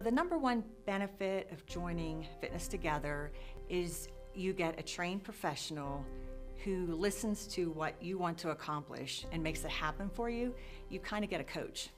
The number one benefit of joining Fitness Together is you get a trained professional who listens to what you want to accomplish and makes it happen for you. You kind of get a coach.